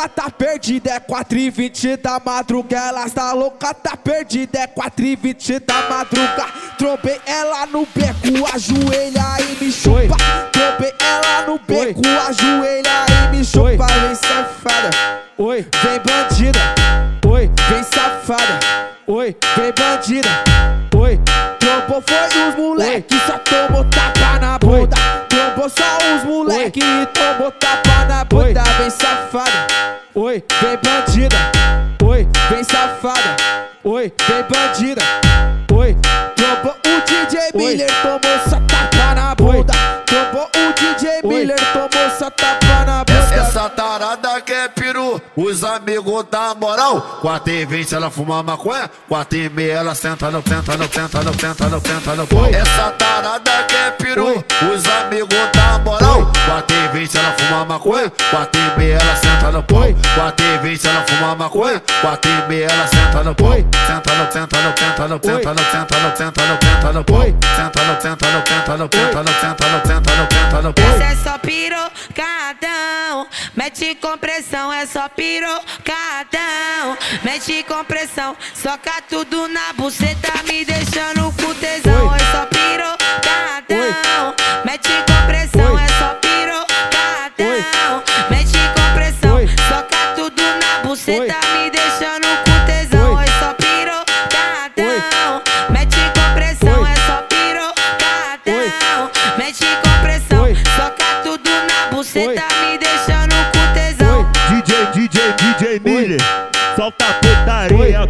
louca, tá perdida, é 4 e 20 da madruga. Elas tá louca, tá perdida, é 4 e 20 da madruga. Trombei ela no beco, ajoelha e me chupa. Trombei ela no beco, ajoelha e me chupa. Vem safada, oi, vem bandida, oi, vem safada, oi, vem bandida. oi, Trombou foi os moleque, só tomou tapa na bunda. Trombou só os moleque e tomou tapa na bunda. Vem safada, oi, vem bandida, oi, vem safada, oi, vem bandida. oi, Trombou o DJ Miller, tomou só tapa na bunda. Trombou o DJ Miller, tomou só tapa na bunda. Essa tarada que é peru, os amigos da moral. 4 e 20 ela fuma maconha, 4 e meia ela senta no, senta no, senta no, senta no, senta no. Essa tarada que peru, os amigos da moral. 4 e 20 ela fuma maconha, 4 e meia ela senta no pau. 4 e 20 ela fuma maconha, 4 e meia ela senta no pau. Senta no, senta no, senta no, senta no, senta no, senta no, senta no pau. Senta no, senta no, senta no, senta no, senta no, senta no, senta no pau. Essa é só pirocadão, mete compressão, é só pirocadão, mete compressão, soca tudo na buceta, me deixando com tesão, é só pirocadão,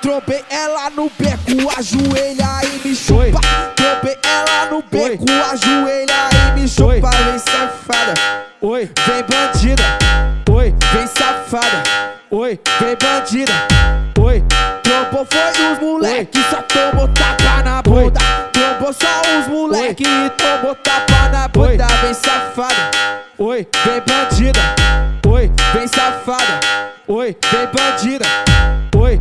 Trombei ela no beco, ajoelha e me chupa. Trombei ela no beco, ajoelha e me chupa. Vem safada, Oi, vem bandida, oi, vem safada, oi, vem bandida. oi, Trombou foi os moleque, só tomou tapa na bunda. Trombou só os moleque e tomou tapa na bunda. Vem safada, oi, vem bandida, oi, vem safada, oi, vem bandida. oi,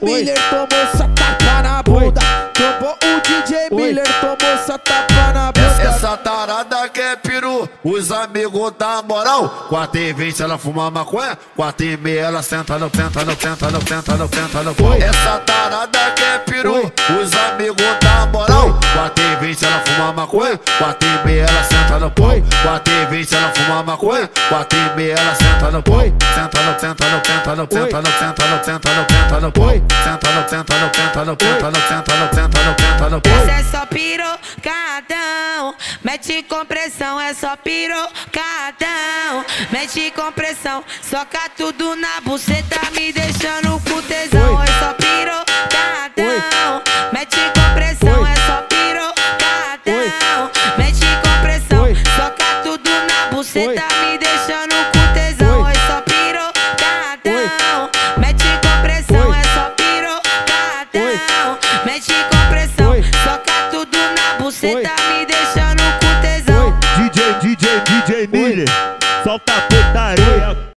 DJ Miller, tomou só tapa na bunda. Trombou o DJ Miller, tomou só tapa na bunda. Essa tarada que é peru, os amigos da moral. 4 e 20 ela fuma maconha, 4 e meia ela senta no, senta no, senta no, senta no, senta no pau. Essa tarada que peru, os amigos da moral. 4 e 20 ela fuma maconha, 4 e meia ela senta no pau. 4 e 20 ela fuma maconha, 4 e meia ela senta no pau. Senta no, senta no, senta no, senta no, senta no, senta no, senta no pau. Senta no, senta no, senta no, senta no, senta no, senta no, senta no pau. Essa é só pirocadão, mete compressão, é só pirocadão, mete compressão, soca tudo na buceta, me deixando com tesão, é só pirocadão,